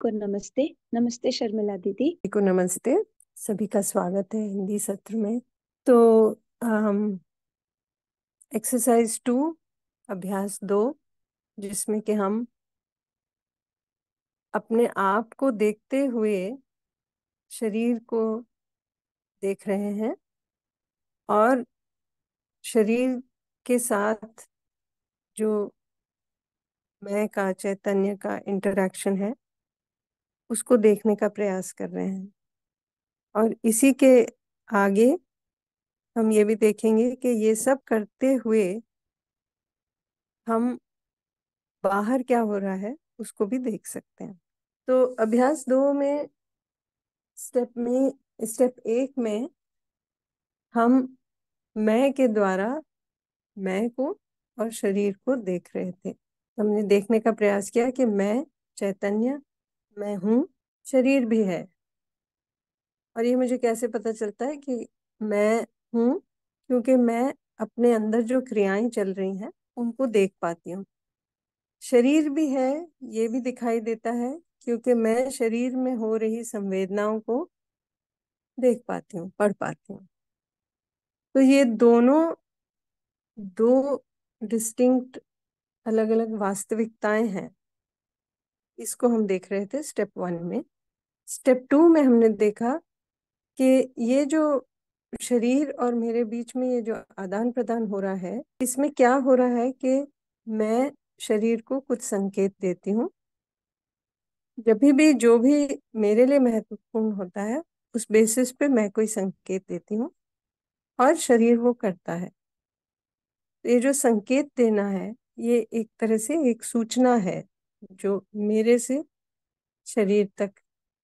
को नमस्ते। नमस्ते शर्मिला दीदी। को नमस्ते। सभी का स्वागत है हिंदी सत्र में। तो एक्सरसाइज टू अभ्यास दो, जिसमें कि हम अपने आप को देखते हुए शरीर को देख रहे हैं और शरीर के साथ जो मैं का, चैतन्य का इंटरेक्शन है उसको देखने का प्रयास कर रहे हैं। और इसी के आगे हम ये भी देखेंगे कि ये सब करते हुए हम बाहर क्या हो रहा है उसको भी देख सकते हैं। तो अभ्यास दो में, स्टेप में, स्टेप एक में हम मैं के द्वारा मैं को और शरीर को देख रहे थे। हमने देखने का प्रयास किया कि मैं, चैतन्य मैं हूँ, शरीर भी है। और ये मुझे कैसे पता चलता है कि मैं हूँ? क्योंकि मैं अपने अंदर जो क्रियाएँ चल रही हैं, उनको देख पाती हूँ। शरीर भी है, ये भी दिखाई देता है, क्योंकि मैं शरीर में हो रही संवेदनाओं को देख पाती हूँ, पढ़ पाती हूँ। तो ये दोनों, दो डिस्टिंक्ट अलग अलग वास्तविकताएँ हैं। इसको हम देख रहे थे स्टेप वन में। स्टेप टू में हमने देखा कि ये जो शरीर और मेरे बीच में ये जो आदान प्रदान हो रहा है, इसमें क्या हो रहा है कि मैं शरीर को कुछ संकेत देती हूँ। जब भी जो भी मेरे लिए महत्वपूर्ण होता है, उस बेसिस पे मैं कोई संकेत देती हूँ और शरीर वो करता है। ये जो संकेत देना है, ये एक तरह से एक सूचना है। जो मेरे से शरीर तक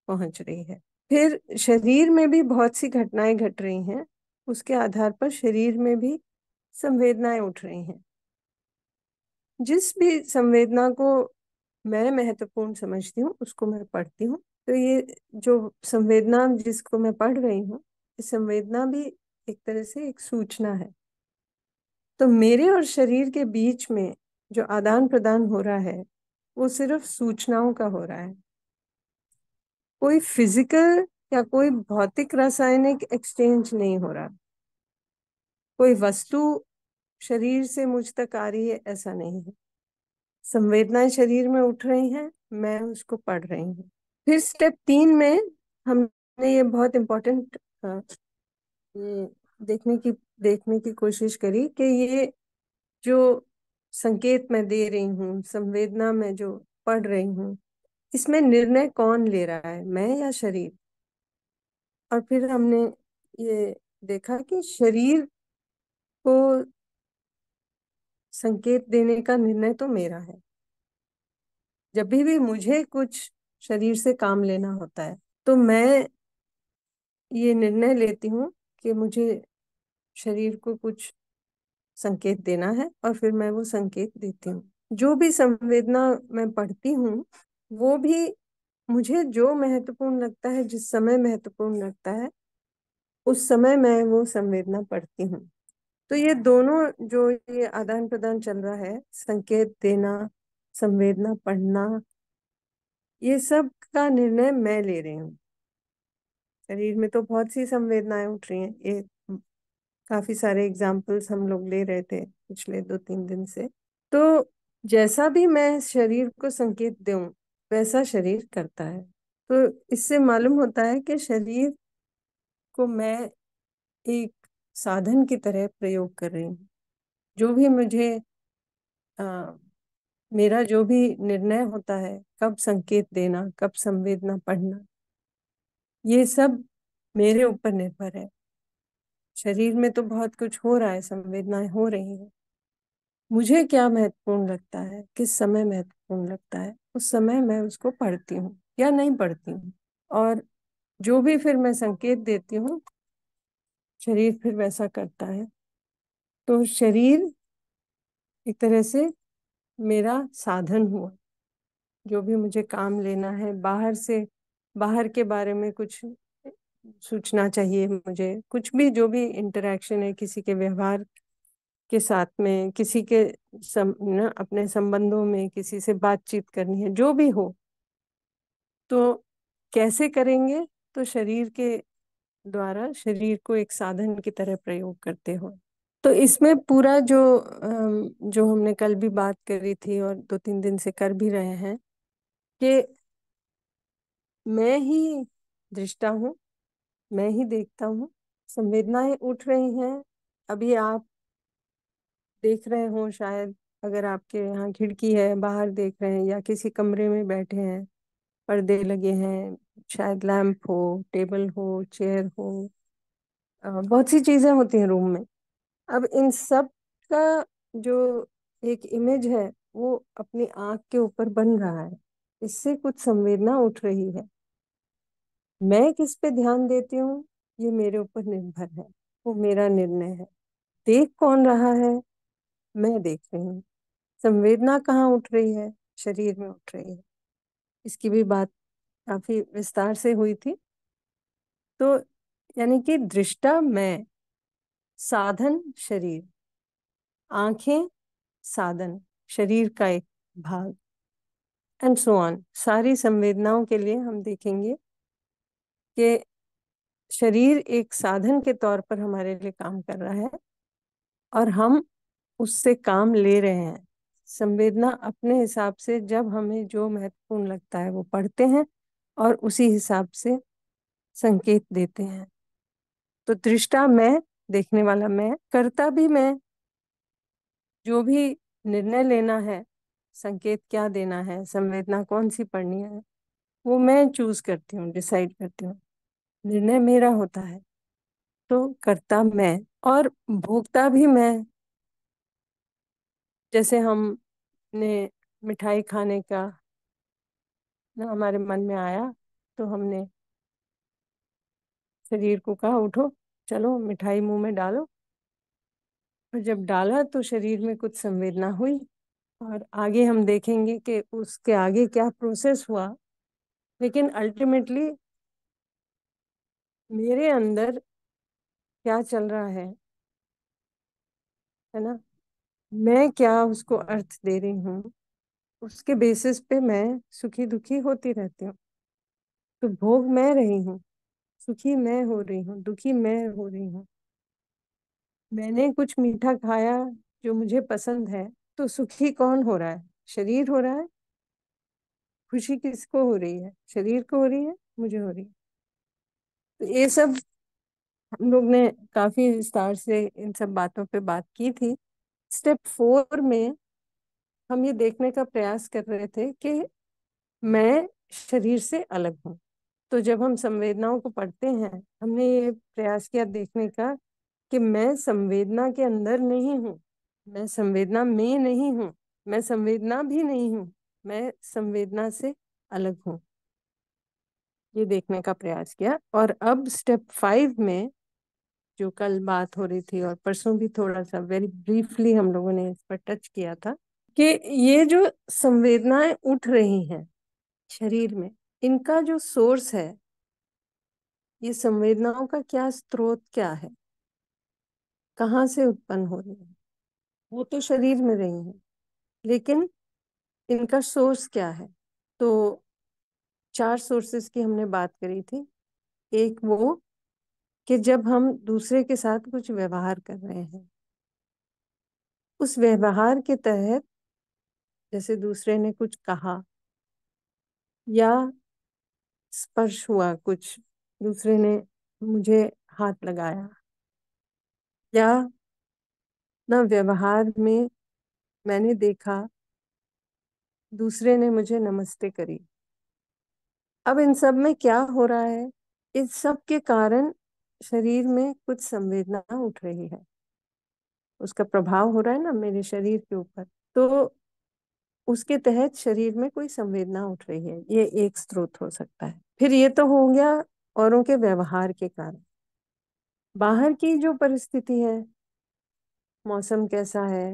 पहुँच रही है। फिर शरीर में भी बहुत सी घटनाएँ घट रही हैं, उसके आधार पर शरीर में भी संवेदनाएँ उठ रही हैं। जिस भी संवेदना को मैं महत्वपूर्ण समझती हूँ, उसको मैं पढ़ती हूँ। तो ये जो संवेदना जिसको मैं पढ़ रही हूँ संवेदना भी एक तरह से एक सूचना है। तो मेरे और शरीर के बीच में जो आदान प्रदान हो रहा है वो सिर्फ़ सूचनाओं का हो रहा है। कोई फ़िज़िकल या कोई भौतिक रासायनिक एक्सचेंज नहीं हो रहा। कोई वस्तु शरीर से मुझ तक आ रही है, ऐसा नहीं है। संवेदनाएँ शरीर में उठ रही हैं, मैं उसको पढ़ रही हूँ। फिर स्टेप तीन में हमने ये बहुत इम्पोर्टेंट देखने की देखने की कोशिश करी कि ये जो संकेत मैं दे रही हूँ, संवेदना में जो पढ़ रही हूँ, इसमें निर्णय कौन ले रहा है, मैं या शरीर? और फिर हमने ये देखा कि शरीर को संकेत देने का निर्णय तो मेरा है। जब भी भी मुझे कुछ शरीर से काम लेना होता है तो मैं ये निर्णय लेती हूँ कि मुझे शरीर को कुछ संकेत देना है और फिर मैं वो संकेत देती हूँ। जो भी संवेदना मैं पढ़ती हूँ, वो भी मुझे जो महत्वपूर्ण लगता है, जिस समय महत्वपूर्ण लगता है, उस समय मैं वो संवेदना पढ़ती हूँ। तो ये दोनों जो ये आदान प्रदान चल रहा है, संकेत देना, संवेदना पढ़ना, ये सब का निर्णय मैं ले रही हूँ। शरीर में तो बहुत सी संवेदनाएँ उठ रही हैं, ये काफ़ी सारे एग्जाम्पल्स हम लोग ले रहे थे पिछले दो तीन दिन से। तो जैसा भी मैं शरीर को संकेत दूँ वैसा शरीर करता है। तो इससे मालूम होता है कि शरीर को मैं एक साधन की तरह प्रयोग कर रही हूँ। जो भी मुझे आ, मेरा जो भी निर्णय होता है कब संकेत देना कब संवेदना पढ़ना ये सब मेरे ऊपर निर्भर है। शरीर में तो बहुत कुछ हो रहा है, संवेदनाएँ हो रही हैं। मुझे क्या महत्वपूर्ण लगता है? किस समय महत्वपूर्ण लगता है? उस समय मैं उसको पढ़ती हूँ या नहीं पढ़ती हूँ। और जो भी फिर मैं संकेत देती हूँ, शरीर फिर वैसा करता है। तो शरीर एक तरह से मेरा साधन हुआ। जो भी मुझे काम लेना है, बाहर से, बाहर के बारे में कुछ सूचना चाहिए मुझे। कुछ भी जो भी इंटरेक्शन है किसी के व्यवहार के साथ में किसी के सम, न, अपने संबंधों में किसी से बातचीत करनी है जो भी हो। तो कैसे करेंगे? तो शरीर के द्वारा शरीर को एक साधन की तरह प्रयोग करते हो तो इसमें पूरा जो जो हमने कल भी बात करी थी और दो तीन दिन से कर भी रहे हैं कि मैं ही दृष्टा हूँ मैं ही देखता हूँ। संवेदनाएँ उठ रही हैं। अभी आप देख रहे हो शायद, अगर आपके यहाँ खिड़की है, बाहर देख रहे हैं या किसी कमरे में बैठे हैं, पर्दे लगे हैं, शायद लैंप हो, टेबल हो, चेयर हो बहुत सी चीज़ें होती हैं रूम में। अब इन सब का जो एक इमेज है, वो अपनी आँख के ऊपर बन रहा है। इससे कुछ संवेदना उठ रही है। मैं किस पे ध्यान देती हूँ? ये मेरे ऊपर निर्भर है। वो मेरा निर्णय है। देख कौन रहा है? मैं देख रही हूँ। संवेदना कहाँ उठ रही है? शरीर में उठ रही है। इसकी भी बात काफ़ी विस्तार से हुई थी। तो यानी कि दृष्टा मैं, साधन शरीर। आँखें, साधन, शरीर का एक भाग। एंड सो ऑन सारी संवेदनाओं के लिए हम देखेंगे कि शरीर एक साधन के तौर पर हमारे लिए काम कर रहा है और हम उससे काम ले रहे हैं। संवेदना अपने हिसाब से जब हमें जो महत्वपूर्ण लगता है वो पढ़ते हैं और उसी हिसाब से संकेत देते हैं। तो दृष्टा मैं, देखने वाला मैं, करता भी मैं। जो भी निर्णय लेना है, संकेत क्या देना है, संवेदना कौन सी पढ़नी है, वो मैं चूज़ करती हूँ डिसाइड करती हूँ। निर्णय मेरा होता है तो करता मैं और भोगता भी मैं। जैसे हमने मिठाई खाने का ना हमारे मन में आया तो हमने शरीर को कहा, उठो, चलो मिठाई मुँह में डालो। और जब डाला तो शरीर में कुछ संवेदना हुई और आगे हम देखेंगे कि उसके आगे क्या प्रोसेस हुआ। लेकिन अल्टीमेटली मेरे अंदर क्या चल रहा है है ना? मैं क्या उसको अर्थ दे रही हूँ, उसके बेसिस पे मैं सुखी दुखी होती रहती हूँ। तो भोग मैं रही हूँ, सुखी मैं हो रही हूँ, दुखी मैं हो रही हूँ। मैंने कुछ मीठा खाया जो मुझे पसंद है तो सुखी कौन हो रहा है? शरीर हो रहा है? खुशी किसको हो रही है? शरीर को हो रही है? मुझे हो रही है। ये सब हम लोग ने काफ़ी विस्तार से इन सब बातों पे बात की थी। स्टेप फोर में हम ये देखने का प्रयास कर रहे थे कि मैं शरीर से अलग हूँ। तो जब हम संवेदनाओं को पढ़ते हैं, हमने ये प्रयास किया देखने का कि मैं संवेदना के अंदर नहीं हूँ, मैं संवेदना में नहीं हूँ, मैं संवेदना भी नहीं हूँ, मैं संवेदना से अलग हूँ। ये देखने का प्रयास किया और अब स्टेप फाइव में जो कल बात हो रही थी और परसों भी थोड़ा सा वेरी ब्रीफली हम लोगों ने इस पर टच किया था कि ये जो संवेदनाएँ उठ रही हैं शरीर में, इनका जो सोर्स है, ये संवेदनाओं का क्या स्रोत क्या है? कहाँ से उत्पन्न हो रही है? वो तो शरीर में रही है, लेकिन इनका सोर्स क्या है? तो चार सोर्सेस की हमने बात करी थी। एक वो कि जब हम दूसरे के साथ कुछ व्यवहार कर रहे हैं, उस व्यवहार के तहत जैसे दूसरे ने कुछ कहा या स्पर्श हुआ कुछ, दूसरे ने मुझे हाथ लगाया या ना व्यवहार में मैंने देखा, दूसरे ने मुझे नमस्ते करी। अब इन सब में क्या हो रहा है? इस सब के कारण शरीर में कुछ संवेदना उठ रही है। उसका प्रभाव हो रहा है ना मेरे शरीर के ऊपर। तो उसके तहत शरीर में कोई संवेदना उठ रही है, ये एक स्रोत हो सकता है। फिर ये तो हो गया औरों के व्यवहार के कारण। बाहर की जो परिस्थिति है, मौसम कैसा है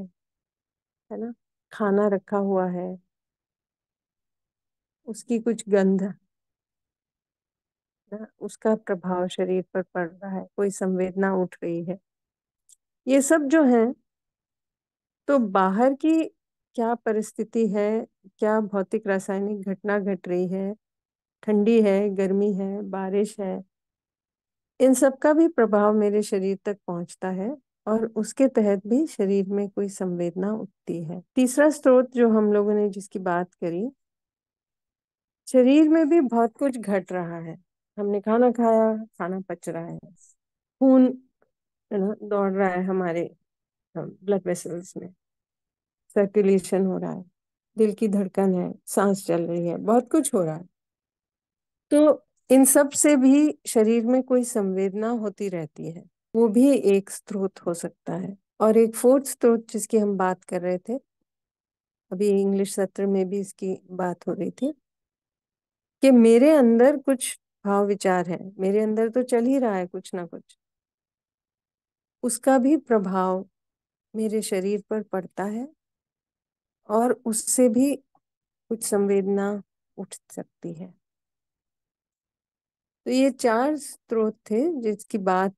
है ना? खाना रखा हुआ है, उसकी कुछ गंध ना उसका प्रभाव शरीर पर पड़ रहा है, कोई संवेदना उठ रही है। ये सब जो है तो बाहर की क्या परिस्थिति है, क्या भौतिक रासायनिक घटना घट रही है? ठंडी है, गर्मी है, बारिश है, इन सब का भी प्रभाव मेरे शरीर तक पहुँचता है और उसके तहत भी शरीर में कोई संवेदना उठती है। तीसरा स्रोत जो हम लोगों ने जिसकी बात करी, शरीर में भी बहुत कुछ घट रहा है। हमने खाना खाया, खाना पच रहा है। खून दौड़ रहा है हमारे ब्लड वेसल्स में। सर्कुलेशन हो रहा है, दिल की धड़कन है, सांस चल रही है, बहुत कुछ हो रहा है। तो इन सबसे भी शरीर में कोई संवेदना होती रहती है, वो भी एक स्रोत हो सकता है। और एक फोर्थ स्रोत जिसकी हम बात कर रहे थे, अभी इंग्लिश सत्र में भी इसकी बात हो रही थी, कि मेरे अंदर कुछ भाव विचार है, मेरे अंदर तो चल ही रहा है कुछ ना कुछ। उसका भी प्रभाव मेरे शरीर पर पड़ता है और उससे भी कुछ संवेदना उठ सकती है। तो ये चार स्रोत थे जिसकी बात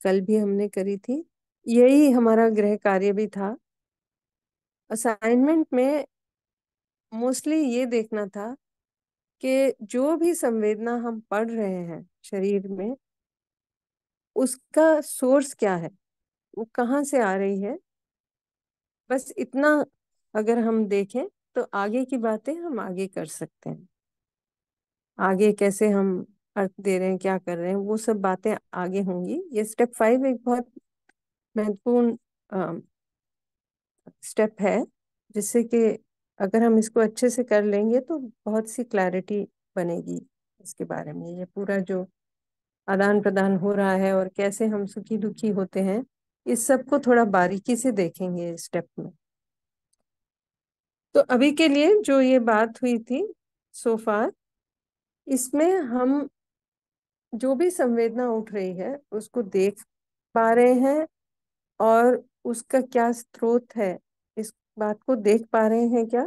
कल भी हमने करी थी। यही हमारा गृह कार्य भी था। असाइनमेंट में मोस्टली ये देखना था कि जो भी संवेदना हम पढ़ रहे हैं शरीर में, उसका सोर्स क्या है? वो कहाँ से आ रही है? बस इतना अगर हम देखें तो आगे की बातें हम आगे कर सकते हैं। आगे कैसे हम अर्थ दे रहे हैं, क्या कर रहे हैं, वो सब बातें आगे होंगी। ये स्टेप फाइव एक बहुत महत्वपूर्ण स्टेप है, जिससे कि अगर हम इसको अच्छे से कर लेंगे तो बहुत सी क्लैरिटी बनेगी इसके बारे में। ये पूरा जो आदान प्रदान हो रहा है और कैसे हम सुखी दुखी होते हैं, इस सबको थोड़ा बारीकी से देखेंगे इस स्टेप में। तो अभी के लिए जो ये बात हुई थी सोफार इसमें हम जो भी संवेदना उठ रही है उसको देख पा रहे हैं और उसका क्या स्रोत है बात को देख पा रहे हैं क्या?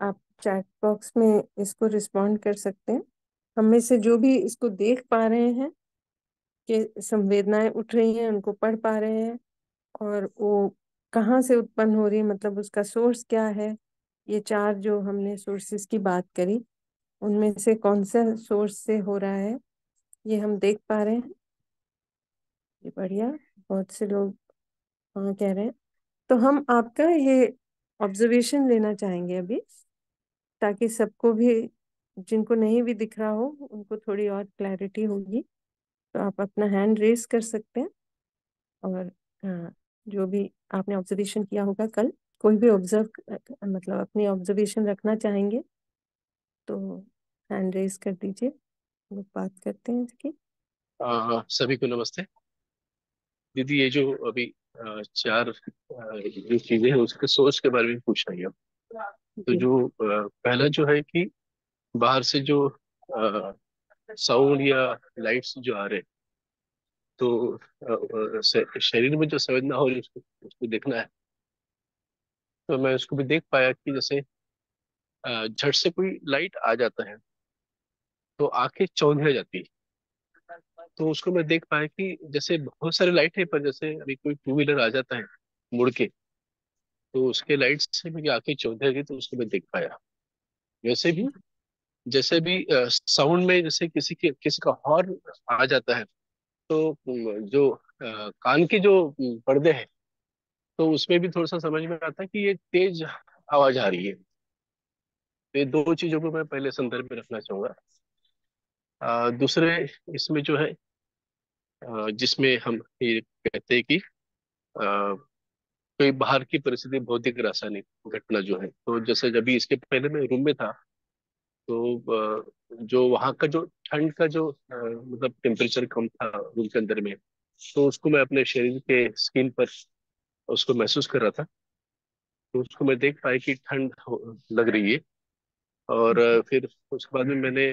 आप चैट बॉक्स में इसको रिस्पॉन्ड कर सकते हैं। हम में से जो भी इसको देख पा रहे हैं, कि संवेदनाएँ उठ रही हैं, उनको पढ़ पा रहे हैं, और वो कहाँ से उत्पन्न हो रही है मतलब उसका सोर्स क्या है, ये चार जो हमने सोर्सेस की बात करी, उनमें से कौन सा सोर्स से हो रहा है, ये हम देख पा रहे हैं। ये बढ़िया, बहुत से लोग हाँ कह रहे हैं। तो हम आपका ये ऑब्जर्वेशन लेना चाहेंगे अभी ताकि सबको भी जिनको नहीं भी दिख रहा हो उनको थोड़ी और क्लैरिटी होगी। तो आप अपना हैंड रेस कर सकते हैं और हाँ, जो भी आपने ऑब्जर्वेशन किया होगा कल कोई भी ऑब्ज़र्व मतलब अपनी ऑब्जर्वेशन रखना चाहेंगे तो हैंड रेस कर दीजिए लोग बात करते हैं इसकी। सभी को नमस्ते। दीदी ये जो अभी चार जो चीज़ें हैं, उसके सोर्स के बारे में पूछ रही हूँ। तो जो पहला जो है कि बाहर से जो साउंड या लाइट्स जो आ रहे तो शरीर में जो संवेदना हो रही उसको उसको देखना है। तो मैं उसको भी देख पाया कि जैसे झट से कोई लाइट आ जाता है तो आँखें चौंधिया जाती है। तो उसको मैं देख पाया कि जैसे बहुत सारे लाइट है पर जैसे अभी कोई टू व्हीलर आ जाता है मुड़ के तो उसके लाइट से मेरी आँखें चौंधिया गई तो उसको मैं देख पाया। वैसे भी जैसे भी साउंड में जैसे किसी के किसी का हॉर्न आ जाता है तो जो आ, कान के जो पर्दे हैं तो उसमें भी थोड़ा सा समझ में आता है कि ये तेज आवाज़ आ रही है। तो ये दो चीज़ों को मैं पहले संदर्भ में रखना चाहूँगा। दूसरे इसमें जो है जिसमें हम ये कहते हैं कि कोई बाहर की परिस्थिति भौतिक रासायनिक घटना जो है तो जैसे जब भी इसके पहले मैं रूम में था तो जो वहाँ का जो ठंड का जो मतलब टेम्परेचर कम था रूम के अंदर में तो उसको मैं अपने शरीर के स्किन पर उसको महसूस कर रहा था तो उसको मैं देख पाया कि ठंड लग रही है। और फिर उसके बाद में मैंने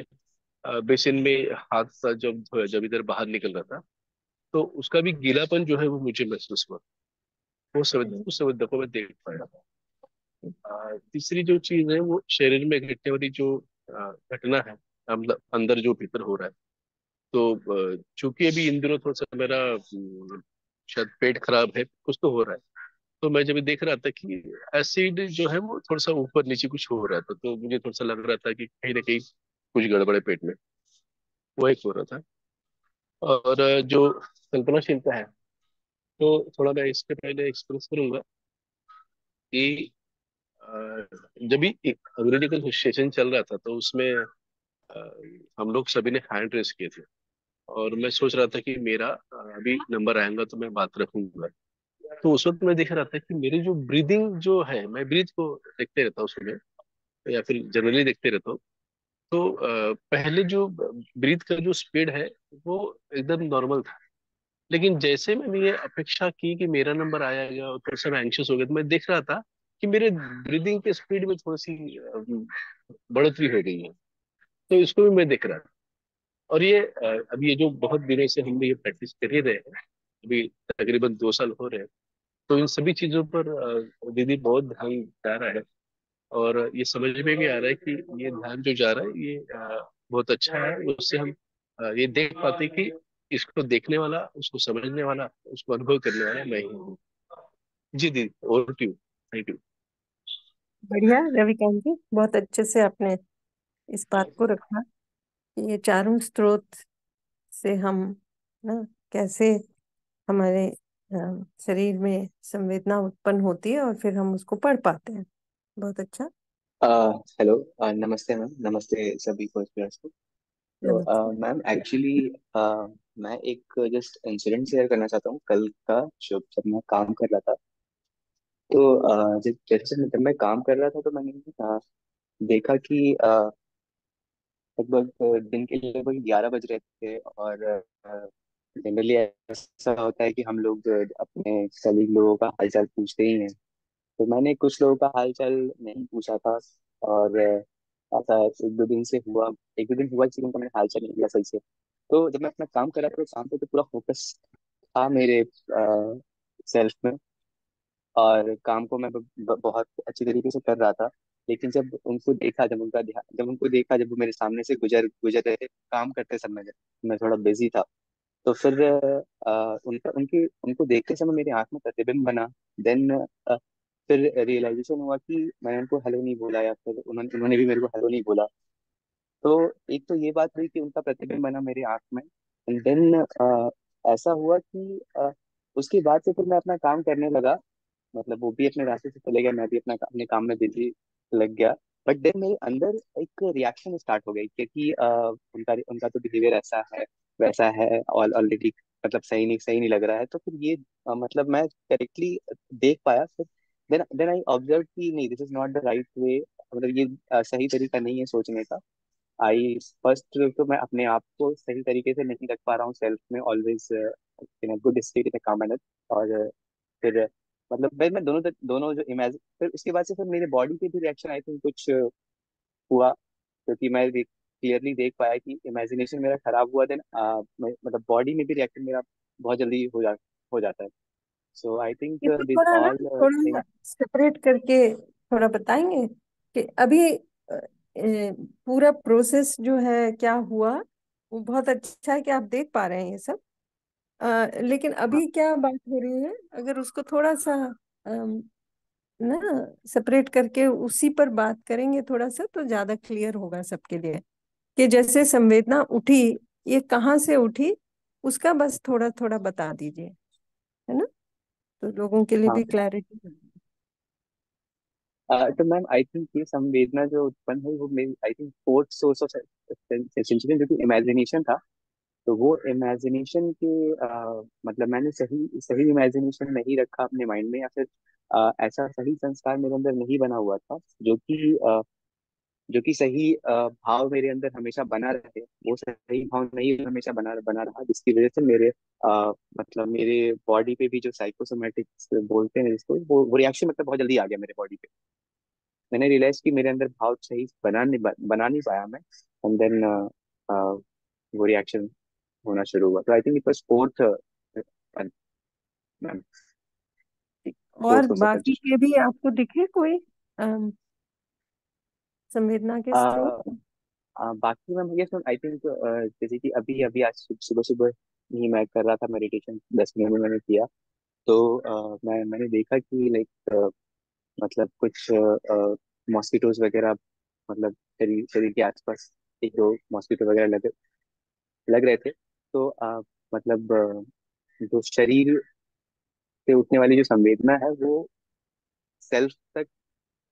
बेसिन में हाथ सा जब धोया जब इधर बाहर निकल रहा था तो उसका भी गीलापन जो है वो मुझे महसूस हुआ। वो संवेदना उस संवेदना को मैं देख पाया। तीसरी जो चीज़ है वो शरीर में घटने वाली जो घटना है मतलब अंदर जो भीतर हो रहा है तो चूँकि अभी इन दिनों थोड़ा सा मेरा शायद पेट खराब है, कुछ तो हो रहा है तो मैं जब देख रहा था कि एसिड जो है वो थोड़ा सा ऊपर नीचे कुछ हो रहा था तो मुझे थोड़ा सा लग रहा था कि कहीं ना कहीं कुछ गड़बड़े पेट में। वो एक हो रहा था। और जो कल्पनाशीलता है तो थोड़ा मैं इसके पहले एक्सप्रेस करूँगा कि जब भी एक अंग्रेज़ी का सेशन चल रहा था तो उसमें हम लोग सभी ने हैंड रेस किए थे। और मैं सोच रहा था कि मेरा अभी नंबर आएगा तो मैं बात रखूँगा। तो उस वक्त मैं देख रहा था कि मेरी जो ब्रीदिंग जो है, मैं ब्रीथ को देखते रहता हूँ सुबह या फिर जनरली देखते रहता हूँ। तो पहले जो ब्रीथ का जो स्पीड है वो एकदम नॉर्मल था। लेकिन जैसे मैंने ये अपेक्षा की कि मेरा नंबर आएगा और थोड़ा सा एंशियस हो गया तो मैं देख रहा था कि मेरे ब्रीदिंग के स्पीड में थोड़ी सी बढ़ोतरी हो गई है। तो इसको भी मैं देख रहा था। और ये अ, अभी ये जो बहुत दिनों से हम ये प्रैक्टिस कर ही रहे हैं अभी तकरीबन दो साल हो रहे हैं तो इन सभी चीज़ों पर दीदी बहुत ध्यान जा रहा है। और ये समझ में भी आ रहा है कि ये ध्यान जो जा रहा है, ये बहुत अच्छा है। उससे हम ये देख पाते कि इसको देखने वाला, उसको समझने वाला, उसको अनुभव करने वाला मैं ही हूँ। जी दीदी ओवर टू थैंक यू बढ़िया, रविकांत जी, बहुत अच्छे से आपने इस बात को रखा कि ये चारों स्रोत से हम, ना, कैसे हमारे शरीर में संवेदना उत्पन्न होती है और फिर हम उसको पढ़ पाते हैं। बहुत अच्छा। हेलो नमस्ते मैम नमस्ते सभी को नमस्ते। तो मैम एक्चुअली मैं एक जस्ट इंसिडेंट शेयर करना चाहता हूँ। कल का जब जब मैं काम कर रहा था तो अ, जब जैसे जब मैं काम कर रहा था तो मैंने अ, देखा कि लगभग अ, दिन के लगभग ग्यारह बज रहे थे और जनरली ऐसा होता है कि हम लोग अपने कलीग लोगों का हालचाल पूछते ही हैं। तो मैंने कुछ लोगों का हाल चाल नहीं पूछा था और ऐसा एक दो दिन से हुआ एक दो दिन हुआ कि उनका मैंने हाल चाल नहीं लिया सही से। तो जब मैं अपना काम कर रहा था तो काम पे तो पूरा फोकस था मेरे सेल्फ में और काम को मैं बहुत अच्छी तरीके से कर रहा था। लेकिन जब उनको देखा जब उनका ध्यान जब उनको देखा जब वो मेरे सामने से गुजर गुजर रहे काम करते समय मैं थोड़ा बिज़ी था तो फिर अ, उनका उनकी उनको देखते समय मेरी आँख में प्रतिबिंब बना। देन फिर रियलाइजेशन हुआ कि मैंने उनको हेलो नहीं बोला या फिर उन्होंने उन्होंने भी मेरे को हेलो नहीं बोला। तो एक तो ये बात हुई कि उनका प्रतिबिंब बना मेरी आँख में। एंड देन ऐसा हुआ कि अ, उसके बाद से फिर मैं अपना काम करने लगा। मतलब वो भी अपने रास्ते से चले गए मैं भी अपना अपने काम में बिज़ी लग गया। बट देन मेरे अंदर एक रिएक्शन स्टार्ट हो गई क्योंकि अ, उनका उनका तो बिहेवियर ऐसा है वैसा है और ऑलरेडी मतलब सही नहीं सही नहीं लग रहा है। तो फिर ये अ, मतलब मैं करेक्टली देख पाया फिर देन देन आई ऑब्ज़र्व कि नहीं this is not the right way मतलब ये सही तरीका नहीं है सोचने का। आई फ़र्स्ट तो मैं अपने आप को सही तरीके से नहीं रख पा रहा हूँ सेल्फ में always in good state in calm manner और, फिर मतलब मैं मैं दोनों दोनों जो इमेजिन फिर उसके बाद से फिर मेरे बॉडी पे भी रिएक्शन आई थिंक कुछ हुआ। क्योंकि मैं क्लियरली देख पाया कि इमेजिनेशन मेरा खराब हुआ देन मतलब बॉडी में भी रिएक्शन मेरा बहुत जल्दी हो जा, हो जाता है। सो आई थिंक थोड़ा ना ऑल थोड़ा सेपरेट करके थोड़ा बताएँगे कि अभी पूरा प्रोसेस जो है क्या हुआ वो बहुत अच्छा है कि आप देख पा रहे हैं ये सब। अ, लेकिन हाँ। अभी क्या बात हो रही है अगर उसको थोड़ा सा ना सेपरेट करके उसी पर बात करेंगे थोड़ा सा तो ज़्यादा क्लियर होगा सबके लिए। कि जैसे संवेदना उठी ये कहाँ से उठी उसका बस थोड़ा थोड़ा बता दीजिए है ना? तो लोगों के लिए हाँ। भी क्लैरिटी अ, तो मैम आई थिंक ये संवेदना जो उत्पन्न हुई वो मेरी I think fourth source of sensation जो कि इमेजिनेशन था तो वो इमेजिनेशन के अ, मतलब मैंने सही सही इमेजिनेशन नहीं रखा अपने माइंड में या फिर अ, ऐसा सही संस्कार मेरे अंदर नहीं बना हुआ था जो कि जो कि सही भाव मेरे अंदर हमेशा बना रहे वो सही भाव नहीं हमेशा बना बना रहा जिसकी वजह से मेरे अ, मतलब मेरे बॉडी पे भी जो साइकोसोमेटिक्स बोलते हैं जिसको वो वो रिएक्शन मतलब बहुत जल्दी आ गया मेरे बॉडी पे। मैंने रियलाइज़ कि मेरे अंदर भाव सही बना नहीं बना नहीं पाया मैं एंड देन वो रिएक्शन होना शुरू हुआ। तो I think it was fourth और बाकी के भी आपको दिखे कोई? संवेदना के स्रोत? आ, बाकी ma'am yes ma'am I think जैसे कि अभी अभी आज सुबह सुबह ही मैं कर रहा था मेडिटेशन दस मिनट में मैंने किया। तो अ, मैं मैंने देखा कि लाइक मतलब कुछ मॉस्किटोज वगैरह मतलब शरीर शरीर के आसपास एक दो मॉस्किटो वगैरह लग लग रहे थे। तो आ, मतलब जो शरीर से उठने वाली जो संवेदना है वो सेल्फ तक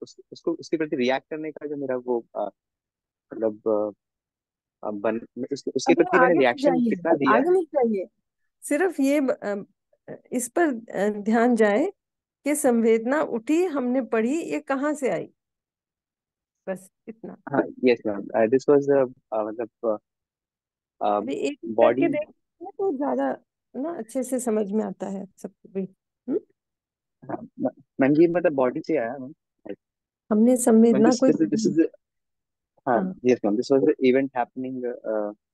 उस, उसको उसके प्रति रिएक्ट करने का जो मेरा वो मतलब बन उस, उसके प्रति मैंने रिएक्शन कितना दिया? आगे मत जाइए। सिर्फ़ ये इस पर ध्यान जाए कि संवेदना उठी हमने पढ़ी ये कहाँ से आई? बस इतना। हाँ यस मैम दिस वाज मतलब बॉडी तो ज़्यादा ना अच्छे से समझ में आता है सबको भी। हम्म? मैम ये मतलब बॉडी से आया मैम हमने संवेदना दिस इज़ हाँ हाँ। Yes ma'am this was event happening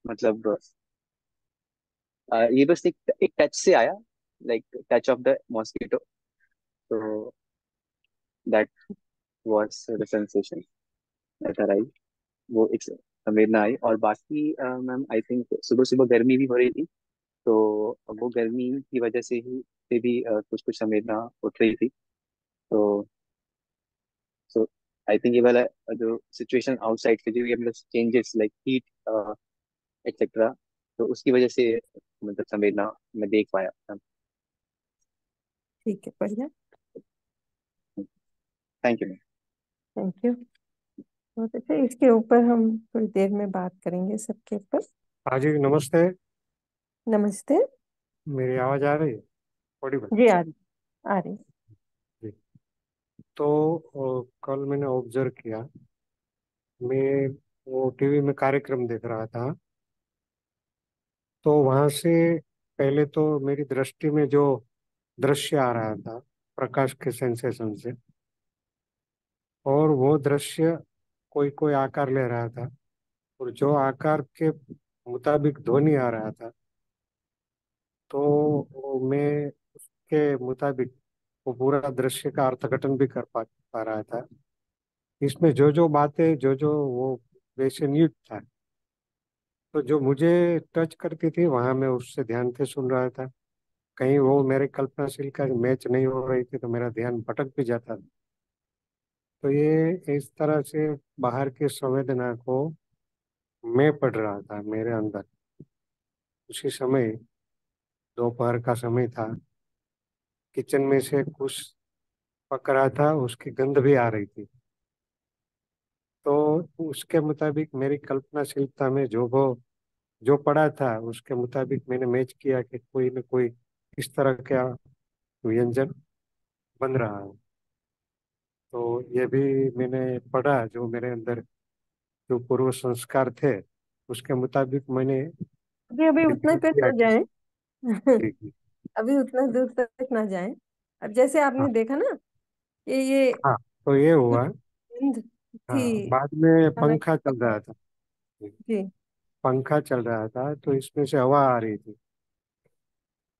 मतलब अ, ये बस एक एक टच से आया like touch of the mosquito तो that was the sensation that arrive वो एक संवेदना आई और बाकी मैम आई थिंक सुबह सुबह गर्मी भी हो रही थी तो वो गर्मी की वजह से ही से भी कुछ कुछ संवेदना उठ रही थी। तो आई थिंक ये वाला जो सिचुएशन आउटसाइड के जो ये मतलब चेंजेस लाइक हीट एक्सेट्रा तो उसकी वजह से मतलब संवेदना मैं देख पाया। ठीक है बढ़िया। Thank you ma'am thank you बहुत अच्छा इसके ऊपर हम थोड़ी देर में बात करेंगे सबके ऊपर। हाँ जी नमस्ते। नमस्ते। मेरी आवाज़ आ रही है? जी आ रही आ रही तो कल मैंने ऑब्ज़र्व किया। मैं, वो टीवी में कार्यक्रम देख रहा था। तो वहाँ से पहले तो मेरी दृष्टि में जो दृश्य आ रहा था, प्रकाश के सेंसेशन से, और वो दृश्य कोई कोई आकार ले रहा था, और जो आकार के मुताबिक ध्वनि आ रहा था तो मैं उसके मुताबिक वो पूरा दृश्य का अर्थघटन भी कर पा, पा रहा था। इसमें जो जो बातें जो जो वो वैसे न्यूज़ था तो जो मुझे टच करती थी वहाँ मैं उससे ध्यान से सुन रहा था। कहीं वो मेरे कल्पनाशील का मैच नहीं हो रही थी तो मेरा ध्यान भटक भी जाता था। तो ये इस तरह से बाहर की संवेदना को मैं पढ़ रहा था मेरे अंदर। उसी समय दोपहर का समय था। किचन में से कुछ पक रहा था उसकी गंध भी आ रही थी। तो उसके मुताबिक मेरी कल्पनाशीलता में जो वो जो पड़ा था उसके मुताबिक मैंने मैच किया कि कोई न कोई इस तरह का व्यंजन बन रहा है। तो ये भी मैंने पढ़ा जो मेरे अंदर जो पूर्व संस्कार थे उसके मुताबिक मैंने अभी अभी उतना निर्णय तक किया ना कि जाए अभी उतना दूर तक ना जाए। अब जैसे आपने हाँ। देखा ना ये ये हाँ तो ये हुआ। हाँ थी। बाद में पंखा चल रहा था। पंखा चल रहा था तो इसमें से हवा आ रही थी।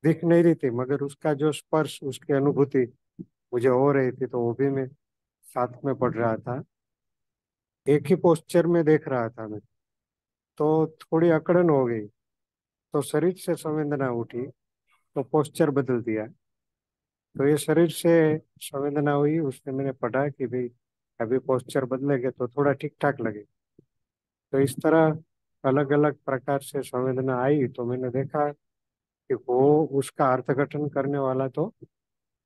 दिख नहीं रही थी मगर उसका जो स्पर्श उसकी अनुभूति मुझे हो रही थी तो वो भी मैं साथ में पढ़ रहा था। एक ही पोस्चर में देख रहा था मैं। तो थोड़ी अकड़न हो गई। तो शरीर से संवेदना उठी। तो पोस्चर बदल दिया तो ये शरीर से संवेदना हुई, उसने मैंने पढ़ा कि भाई, अभी पोस्चर बदलेंगे तो थोड़ा ठीक ठाक लगे तो इस तरह अलग अलग प्रकार से संवेदना आई तो मैंने देखा कि वो उसका अर्थघटन करने वाला तो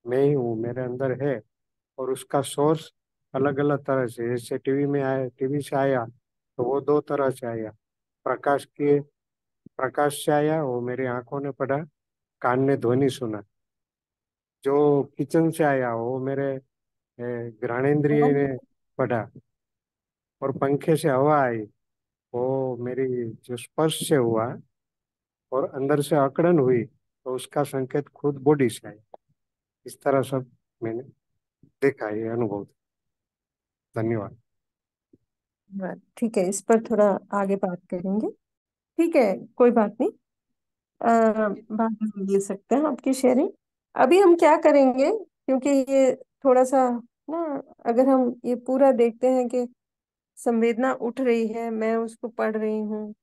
मैं ही हूँ, मेरे अंदर है। और उसका सोर्स अलग अलग तरह से, जैसे टीवी में आया, टीवी से आया तो वो दो तरह से आया। प्रकाश के, प्रकाश से आया, वो मेरी आँखों ने पढ़ा। कान ने ध्वनि सुना। जो किचन से आया वो मेरे घ्राणेन्द्रिय ने पढ़ा और पंखे से हवा आई वो मेरी जो स्पर्श से हुआ और अंदर से अकड़न हुई तो उसका संकेत खुद बॉडी से आया। इस तरह सब मैंने देखा ये अनुभव धन्यवाद। ठीक है इस पर थोड़ा आगे बात करेंगे। ठीक है कोई बात नहीं। बाद में ले सकते हैं आपकी शेयरिंग अभी हम क्या करेंगे? क्योंकि ये थोड़ा सा ना, अगर हम ये पूरा देखते हैं कि संवेदना उठ रही है, मैं उसको पढ़ रही हूँ,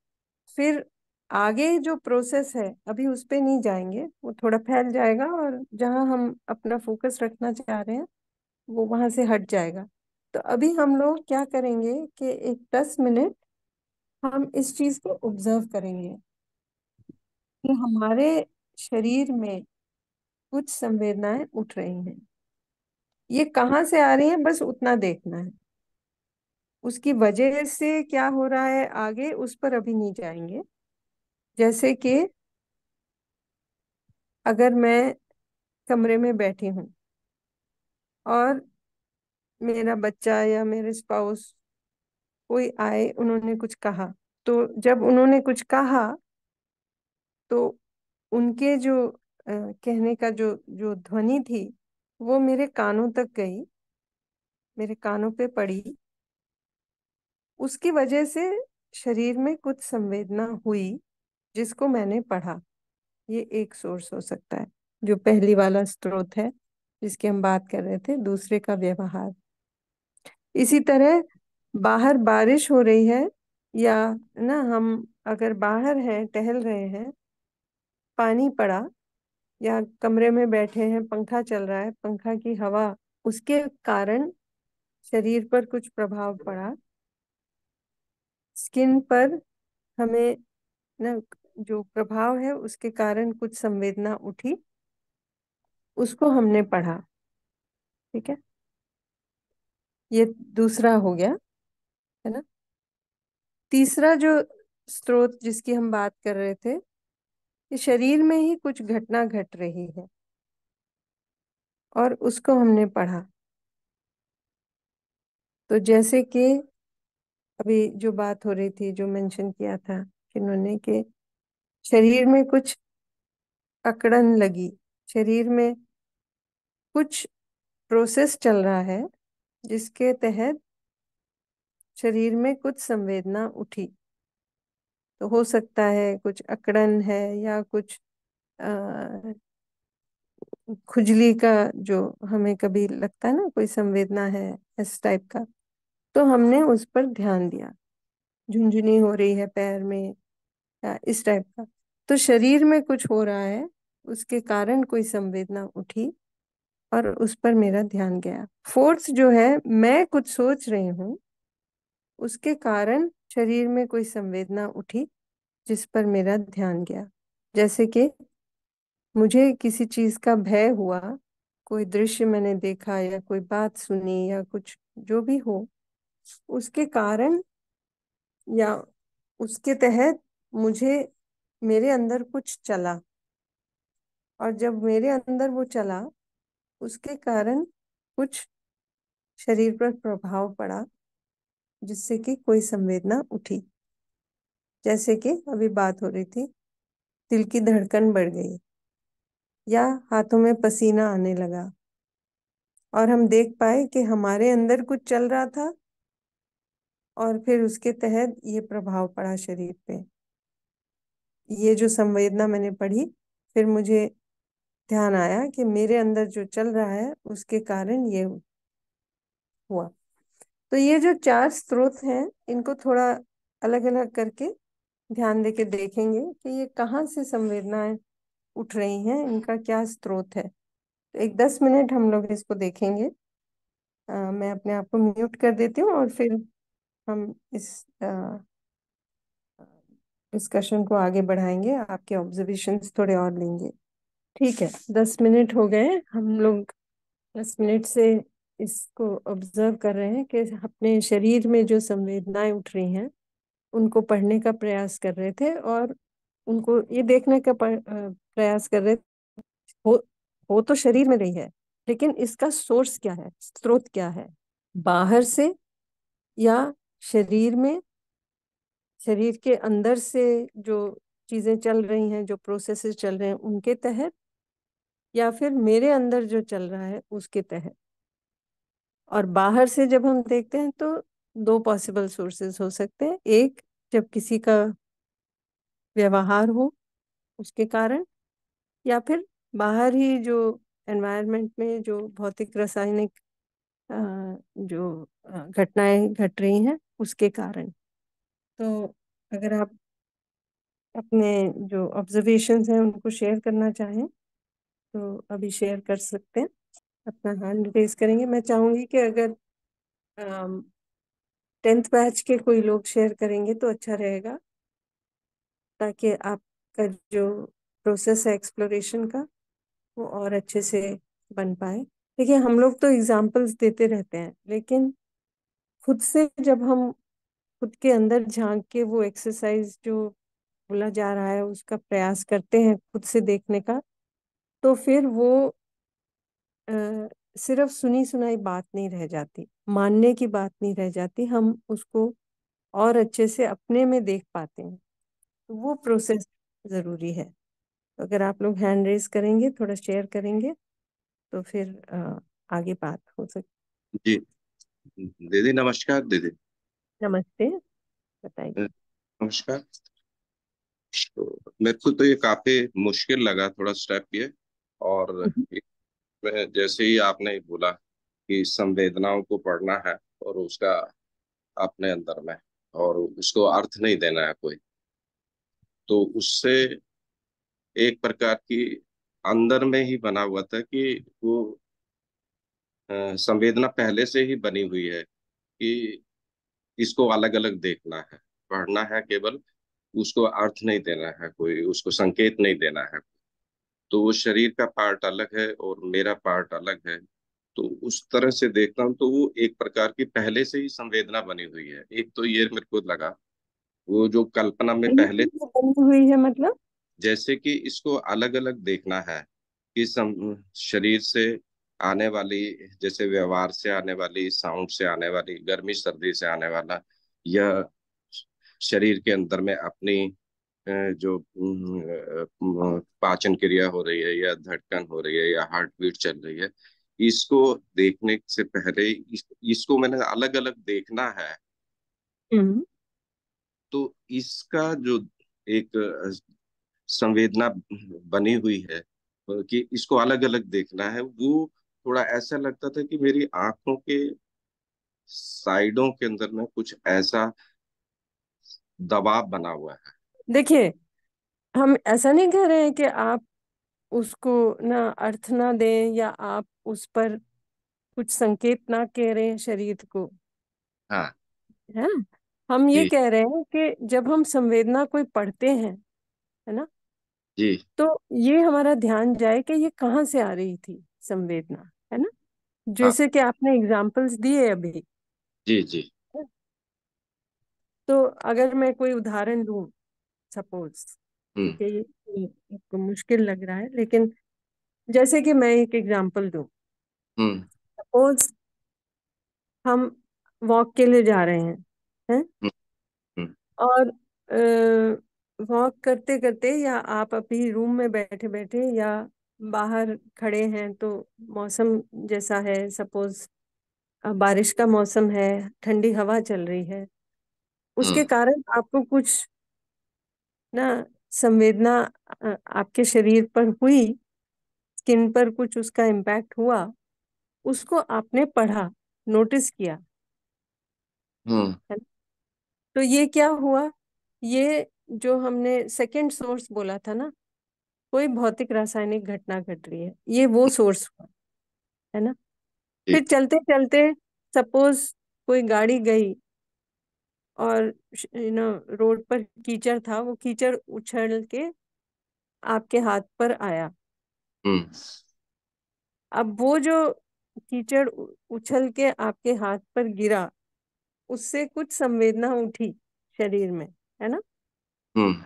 फिर आगे जो प्रोसेस है, अभी उस पर नहीं जाएँगे। वो थोड़ा फैल जाएगा और जहाँ हम अपना फोकस रखना चाह रहे हैं, वो वहाँ से हट जाएगा। तो अभी हम लोग क्या करेंगे कि एक दस मिनट हम इस चीज़ को ऑब्ज़र्व करेंगे। कि हमारे शरीर में कुछ संवेदनाएँ उठ रही हैं। ये कहाँ से आ रही हैं? बस उतना देखना है। उसकी वजह से क्या हो रहा है? आगे उस पर अभी नहीं जाएँगे। जैसे कि अगर मैं कमरे में बैठी हूँ और मेरा बच्चा या मेरे स्पाउस कोई आए, उन्होंने कुछ कहा तो जब उन्होंने कुछ कहा तो उनके जो कहने का जो जो ध्वनि थी, वो मेरे कानों तक गई, मेरे कानों पे पड़ी। उसकी वजह से शरीर में कुछ संवेदना हुई, जिसको मैंने पढ़ा। ये एक सोर्स हो सकता है, जो पहली वाला स्रोत है, जिसकी हम बात कर रहे थे, दूसरे का व्यवहार। इसी तरह बाहर बारिश हो रही है, या ना, हम अगर बाहर हैं, टहल रहे हैं पानी पड़ा या कमरे में बैठे हैं, पंखा चल रहा है, पंखा की हवा, उसके कारण शरीर पर कुछ प्रभाव पड़ा। स्किन पर हमें ना, जो प्रभाव है, उसके कारण कुछ संवेदना उठी, उसको हमने पढ़ा। ठीक है? ये दूसरा हो गया, है ना? तीसरा जो स्रोत जिसकी हम बात कर रहे थे कि शरीर में ही कुछ घटना घट रही है और उसको हमने पढ़ा। तो जैसे कि अभी जो बात हो रही थी, जो मेंशन किया था किन्होंने कि शरीर में कुछ अकड़न लगी, शरीर में कुछ प्रोसेस चल रहा है जिसके तहत शरीर में कुछ संवेदना उठी। तो हो सकता है कुछ अकड़न है या कुछ आ, खुजली का जो हमें कभी लगता है ना कोई संवेदना है इस टाइप का तो हमने उस पर ध्यान दिया। झुंझुनी हो रही है पैर में या इस टाइप का। तो शरीर में कुछ हो रहा है उसके कारण कोई संवेदना उठी और उस पर मेरा ध्यान गया। फोर्थ जो है मैं कुछ सोच रही हूँ उसके कारण शरीर में कोई संवेदना उठी जिस पर मेरा ध्यान गया। जैसे कि मुझे किसी चीज़ का भय हुआ, कोई दृश्य मैंने देखा या कोई बात सुनी या कुछ जो भी हो, उसके कारण या उसके तहत मुझे, मेरे अंदर कुछ चला। और जब मेरे अंदर वो चला, उसके कारण कुछ शरीर पर प्रभाव पड़ा। जिससे कि कोई संवेदना उठी। जैसे कि अभी बात हो रही थी, दिल की धड़कन बढ़ गई या हाथों में पसीना आने लगा और हम देख पाए कि हमारे अंदर कुछ चल रहा था और फिर उसके तहत ये प्रभाव पड़ा शरीर पे। ये जो संवेदना मैंने पढ़ी, फिर मुझे ध्यान आया कि मेरे अंदर जो चल रहा है, उसके कारण ये हुआ। तो ये जो चार स्रोत हैं इनको थोड़ा अलग अलग करके ध्यान दे के देखेंगे कि ये कहाँ से संवेदनाएँ उठ रही हैं इनका क्या स्रोत है। तो एक दस मिनट हम लोग इसको देखेंगे। आ, मैं अपने आप को म्यूट कर देती हूँ और फिर हम इस डिस्कशन को आगे बढ़ाएँगे। आपके ऑब्जर्वेशंस थोड़े और लेंगे। ठीक है दस मिनट हो गए हम लोग दस मिनट से इसको ऑब्ज़र्व कर रहे हैं कि अपने शरीर में जो संवेदनाएँ उठ रही हैं, उनको पढ़ने का प्रयास कर रहे थे और उनको ये देखने का प्रयास कर रहे थे हो हो तो शरीर में रही है, लेकिन इसका सोर्स क्या है, स्रोत क्या है? बाहर से या शरीर में? शरीर के अंदर से जो चीज़ें चल रही हैं, जो प्रोसेसेस चल रहे हैं, उनके तहत या फिर मेरे अंदर जो चल रहा है, उसके तहत? और बाहर से जब हम देखते हैं तो दो पॉसिबल सोर्सेस हो सकते हैं। एक, जब किसी का व्यवहार हो उसके कारण, या फिर बाहर ही जो एनवायरनमेंट में जो भौतिक रासायनिक जो घटनाएँ घट रही हैं उसके कारण। तो अगर आप अपने जो ऑब्जर्वेशंस हैं उनको शेयर करना चाहें तो अभी शेयर कर सकते हैं। अपना हैंड रेज करेंगे। मैं चाहूँगी कि अगर टेंथ बैच के कोई लोग शेयर करेंगे तो अच्छा रहेगा, ताकि आपका जो प्रोसेस है एक्सप्लोरेशन का, वो और अच्छे से बन पाए। देखिए, हम लोग तो एग्जाम्पल्स देते रहते हैं, लेकिन खुद से जब हम खुद के अंदर झाँक के वो एक्सरसाइज जो बोला जा रहा है, उसका प्रयास करते हैं खुद से देखने का तो फिर वो आ, सिर्फ़ सुनी सुनाई बात नहीं रह जाती मानने की बात नहीं रह जाती हम उसको और अच्छे से अपने में देख पाते हैं। तो वो प्रोसेस ज़रूरी है। तो अगर आप लोग हैंड रेज करेंगे थोड़ा शेयर करेंगे तो फिर आ, आगे बात हो सकती जी। दीदी नमस्कार दीदी। नमस्ते बताइए। नमस्कार। तो मेरे को तो ये काफ़ी मुश्किल लगा थोड़ा स्टेप ये और मैं जैसे ही आपने बोला कि संवेदनाओं को पढ़ना है और उसका अपने अंदर में और उसको अर्थ नहीं देना है कोई तो उससे एक प्रकार की अंदर में ही बना हुआ था कि वो संवेदना पहले से ही बनी हुई है कि इसको अलग अलग देखना है। पढ़ना है केवल, उसको अर्थ नहीं देना है कोई, उसको संकेत नहीं देना है तो वो शरीर का पार्ट अलग है और मेरा पार्ट अलग है। तो उस तरह से देखता हूँ तो वो एक प्रकार की पहले से ही संवेदना बनी हुई है। एक तो ये मेरे को लगा वो जो कल्पना में पहले बनी हुई है मतलब? जैसे कि इसको अलग अलग देखना है कि सम, शरीर से आने वाली जैसे व्यवहार से आने वाली साउंड से आने वाली गर्मी सर्दी से आने वाला या शरीर के अंदर में अपनी जो पाचन क्रिया हो रही है या धड़कन हो रही है या हार्ट बीट चल रही है इसको देखने से पहले इस, इसको मैंने अलग अलग देखना है हम्म। तो इसका जो एक संवेदना बनी हुई है कि इसको अलग अलग देखना है वो थोड़ा ऐसा लगता था कि मेरी आँखों के साइडों के अंदर में कुछ ऐसा दबाव बना हुआ है देखिए हम ऐसा नहीं कह रहे हैं कि आप उसको ना अर्थ ना दें या आप उस पर कुछ संकेत ना कह रहे हैं शरीर को। हाँ। है हम ये कह रहे हैं कि जब हम संवेदना कोई पढ़ते हैं है ना? जी। तो ये हमारा ध्यान जाए कि ये कहाँ से आ रही थी संवेदना है ना? जैसे कि आपने एग्जाम्पल्स दिए अभी। जी जी। तो अगर मैं कोई उदाहरण दूँ सपोज़ हम्म। मुश्किल लग रहा है लेकिन जैसे कि मैं एक एग्जांपल दूँ। सपोज़ हम वॉक के लिए जा रहे हैं हैं? हम्म, हम्म। और वॉक करते करते या आप अभी रूम में बैठे बैठे या बाहर खड़े हैं तो मौसम जैसा है सपोज़ बारिश का मौसम है ठंडी हवा चल रही है उसके कारण आपको कुछ ना संवेदना आपके शरीर पर हुई स्किन पर कुछ उसका इम्पैक्ट हुआ उसको आपने पढ़ा नोटिस किया। हम्म। तो ये क्या हुआ? ये जो हमने सेकंड सोर्स बोला था ना कोई भौतिक रासायनिक घटना घट रही है ये वो सोर्स हुआ है ना? फिर चलते चलते सपोज़ कोई गाड़ी गई और यू नो रोड पर कीचड़ था वो कीचड़ उछल के आपके हाथ पर आया। हम्म। अब वो जो कीचड़ उछल के आपके हाथ पर गिरा उससे कुछ संवेदना उठी शरीर में है ना? हम्म।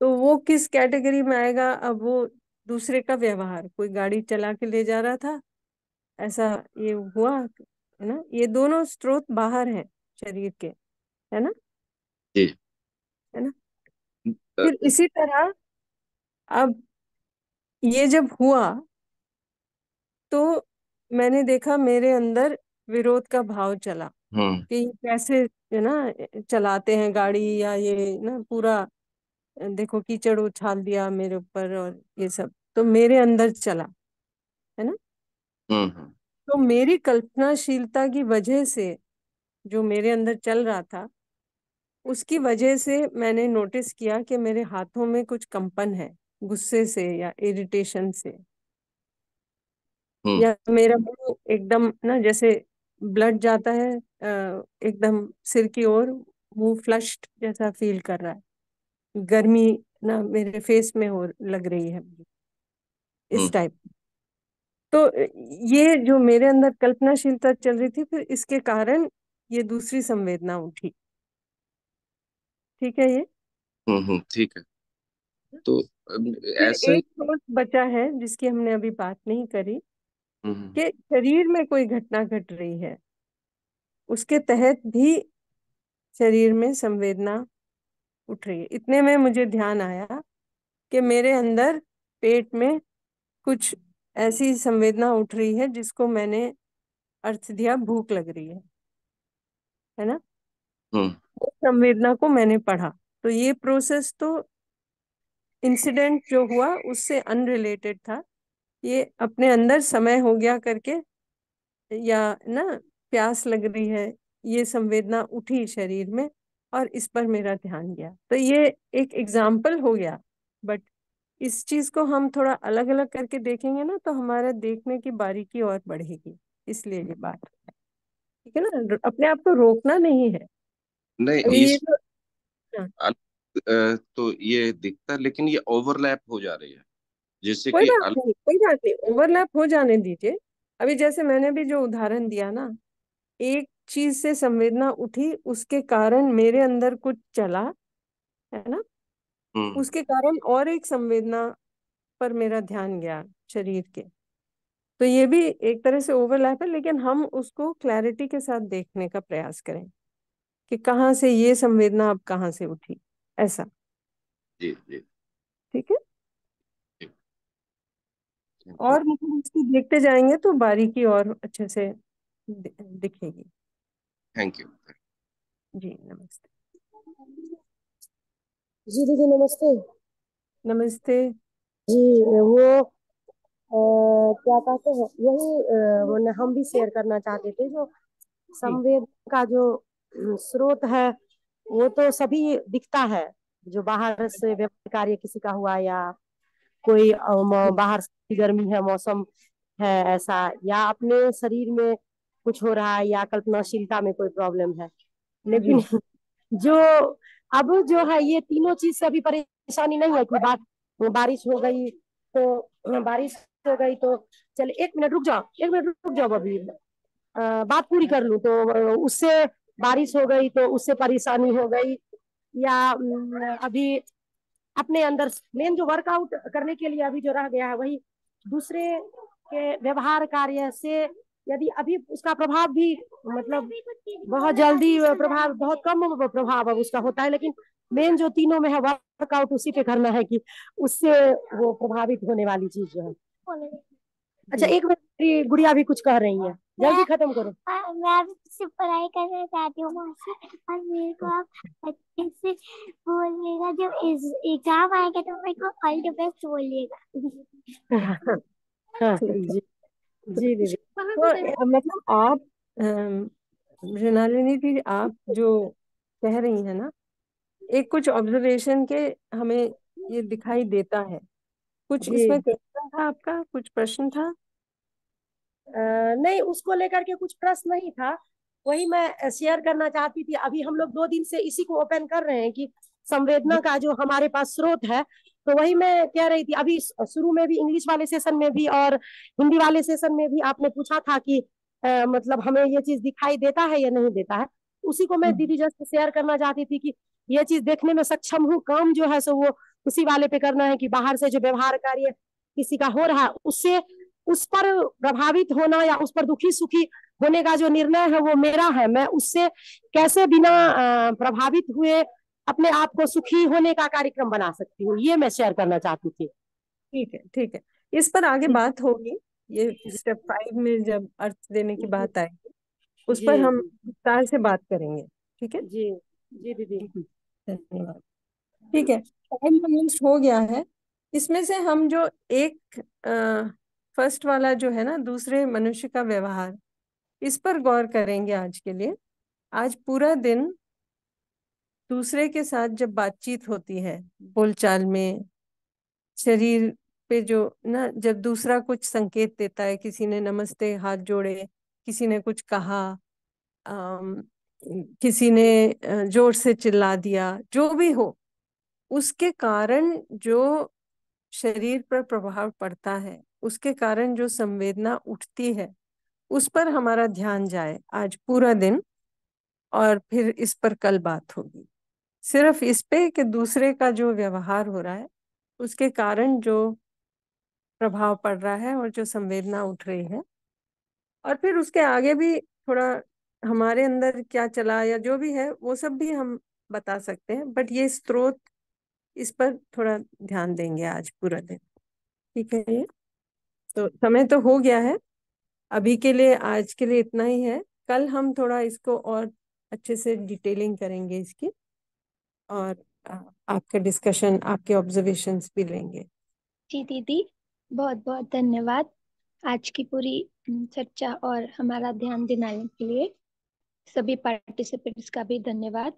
तो वो किस कैटेगरी में आएगा? अब वो दूसरे का व्यवहार कोई गाड़ी चला के ले जा रहा था ऐसा ये हुआ है ना? ये दोनों स्रोत बाहर है शरीर के। है ना? जी। है ना? फिर इसी तरह अब ये जब हुआ तो मैंने देखा मेरे अंदर विरोध का भाव चला हम्म कि कैसे है ना चलाते हैं गाड़ी या ये ना पूरा देखो कीचड़ उछाल दिया मेरे ऊपर और ये सब। तो मेरे अंदर चला है ना? हम्म, हम्म। तो मेरी कल्पनाशीलता की वजह से जो मेरे अंदर चल रहा था उसकी वजह से मैंने नोटिस किया कि मेरे हाथों में कुछ कंपन है गुस्से से या इरिटेशन से। या मेरा मुँह एकदम ना जैसे ब्लड जाता है एकदम सिर की ओर मुँह फ्लश्ड जैसा फील कर रहा है। गर्मी ना मेरे फेस में हो लग रही है इस टाइप। तो ये जो मेरे अंदर कल्पनाशीलता चल रही थी फिर इसके कारण ये दूसरी संवेदना उठी। ठीक है ये? हम्म हम्म ठीक है। तो ऐसे एक सोच बचा है जिसकी हमने अभी बात नहीं करी हम्म कि शरीर में कोई घटना घट रही है। उसके तहत भी शरीर में संवेदना उठ रही है। इतने में मुझे ध्यान आया कि मेरे अंदर पेट में कुछ ऐसी संवेदना उठ रही है जिसको मैंने अर्थ दिया भूख लग रही है। है ना? हम्म संवेदना को मैंने पढ़ा। तो ये प्रोसेस तो इंसिडेंट जो हुआ, उससे अनरिलेटेड था। ये अपने अंदर समय हो गया करके, या ना, प्यास लग रही है, ये संवेदना उठी शरीर में और इस पर मेरा ध्यान गया। तो ये एक एग्ज़ाम्पल हो गया। बट इस चीज़ को हम थोड़ा अलग अलग करके देखेंगे ना तो हमारा देखने की बारीकी और बढ़ेगी। इसलिए ये बात ठीक है ना? अपने आप को रोकना नहीं है। नहीं ये इस जो हाँ, अ, तो ये दिखता है लेकिन ये ओवरलैप हो जा रही है। जैसे कोई कि बात अल, नहीं कोई बात नहीं ओवरलैप हो जाने दीजिए। अभी जैसे मैंने भी जो उदाहरण दिया ना एक चीज़ से संवेदना उठी उसके कारण मेरे अंदर कुछ चला है ना? हम्म उसके कारण और एक संवेदना पर मेरा ध्यान गया शरीर के। तो ये भी एक तरह से ओवरलैप है लेकिन हम उसको क्लैरिटी के साथ देखने का प्रयास करें। कि कहाँ से ये संवेदना अब कहाँ से उठी? ऐसा। जी जी। ठीक है? और मतलब इसको देखते जाएँगे तो बारीकी और अच्छे से दिखेगी। थैंक यू जी नमस्ते। जी दीदी नमस्ते। नमस्ते। जी वो अ, क्या कहते हैं यही वो हम भी शेयर करना चाहते थे जो। संवेद का जो स्रोत है वो तो सभी दिखता है जो बाहर से व्यापार कार्य किसी का हुआ या कोई बाहर से गर्मी है मौसम है ऐसा या अपने शरीर में कुछ हो रहा है या कल्पनाशीलता में कोई प्रॉब्लम है लेकिन जो। अब जो है ये तीनों चीज़ से अभी परेशानी नहीं है कि बात बारिश हो गई तो बारिश हो गई तो चले एक मिनट रुक जाओ एक मिनट रुक जाओ अभी बात पूरी कर लूँ तो उससे बारिश हो गई तो उससे परेशानी हो गई। या अभी अपने अंदर मेन जो वर्कआउट करने के लिए अभी जो रह गया है वही दूसरे के व्यवहार कार्य से यदि अभी उसका प्रभाव भी मतलब बहुत जल्दी प्रभाव बहुत कम प्रभाव अब उसका होता है लेकिन मेन जो तीनों में है वर्कआउट उसी पे करना है कि उससे वो प्रभावित होने वाली चीज़ जो है। अच्छा एक मिनट। मेरी गुड़िया भी कुछ कह रही है। जल्दी खत्म करो। हाँ, मैं भी तुझसे पढ़ाई करना चाहती हूँ मौसी और मेरे को आप अच्छे से बोलिएगा। जब एग्ज़ाम आएगा तो मेरे को ऑल द बेस्ट बोलिएगा। हाँ जी। जी दीदी। तो मतलब आप मृणालिनी जी आप जो कह रही है ना एक कुछ ऑब्जर्वेशन के हमें ये दिखाई देता है। कुछ इसमें क्वेश्चन था आपका? कुछ प्रश्न था? नहीं उसको लेकर के कुछ प्रश्न नहीं था। वही मैं शेयर करना चाहती थी अभी हम लोग दो दिन से इसी को ओपन कर रहे हैं कि संवेदना का जो हमारे पास स्रोत है तो वही मैं कह रही थी अभी शुरू में भी इंग्लिश वाले सेशन में भी और हिंदी वाले सेशन में भी आपने पूछा था कि अ, मतलब हमें ये चीज़ दिखाई देता है या नहीं देता है। उसी को मैं दीदी जस्ट शेयर करना चाहती थी कि ये चीज़ देखने में सक्षम हूँ काम जो है सो वो उसी वाले पे करना है कि बाहर से जो व्यवहार कार्य किसी का हो रहा है उससे उस पर प्रभावित होना या उस पर दुखी सुखी होने का जो निर्णय है वो मेरा है। मैं उससे कैसे बिना प्रभावित हुए अपने आप को सुखी होने का कार्यक्रम बना सकती हूँ ये मैं शेयर करना चाहती थी। ठीक है ठीक है। इस पर आगे बात होगी। ये स्टेप फाइव में जब अर्थ देने की बात आएगी उस पर हम विस्तार से बात करेंगे ठीक है? जी जी दीदी। धन्यवाद। ठीक है टाइम हो गया है। इसमें से हम जो एक फ़र्स्ट वाला जो है ना, दूसरे मनुष्य का व्यवहार, इस पर गौर करेंगे आज के लिए। आज पूरा दिन दूसरे के साथ जब बातचीत होती है, बोलचाल में, शरीर पे जो ना, जब दूसरा कुछ संकेत देता है, किसी ने नमस्ते, हाथ जोड़े, किसी ने कुछ कहा किसी ने ज़ोर से चिल्ला दिया, जो भी हो, उसके कारण जो शरीर पर प्रभाव पड़ता है उसके कारण जो संवेदना उठती है, उस पर हमारा ध्यान जाए आज पूरा दिन और फिर इस पर कल बात होगी। सिर्फ़ इस पे कि दूसरे का जो व्यवहार हो रहा है, उसके कारण जो प्रभाव पड़ रहा है और जो संवेदना उठ रही है और फिर उसके आगे भी थोड़ा हमारे अंदर क्या चला या जो भी है, वो सब भी हम बता सकते हैं, बट ये स्रोत इस पर थोड़ा ध्यान देंगे आज पूरा दिन। ठीक है तो समय तो हो गया है। अभी के लिए, आज के लिए इतना ही है। कल हम थोड़ा इसको और अच्छे से डिटेलिंग करेंगे इसकी और आपका डिस्कशन आपके ऑब्जर्वेशंस भी लेंगे। जी दीदी बहुत बहुत धन्यवाद आज की पूरी चर्चा और हमारा ध्यान दिलाने के लिए। सभी पार्टिसिपेंट्स का भी धन्यवाद।